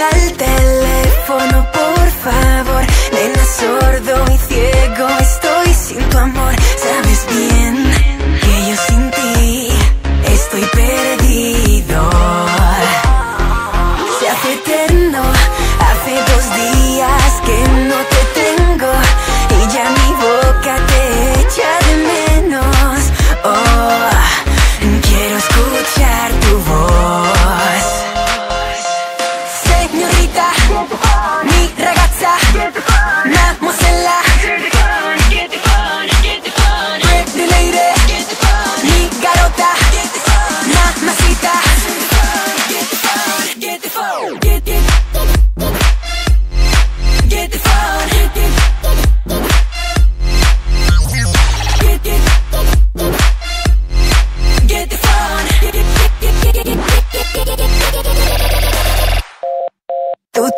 mirarte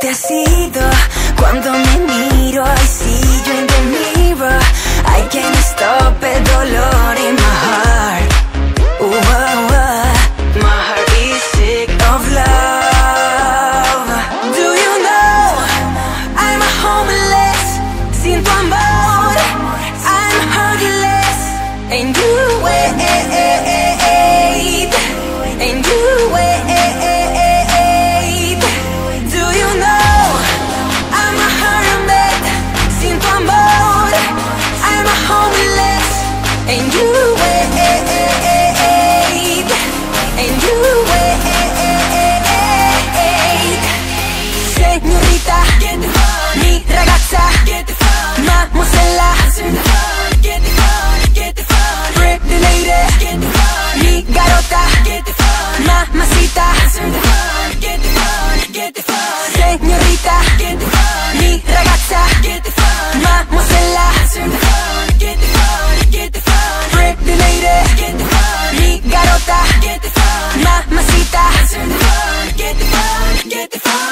te has ido cuando me miro y si yo en miro I can't stop it Mamacita, get the fun, get the fun, get the fun.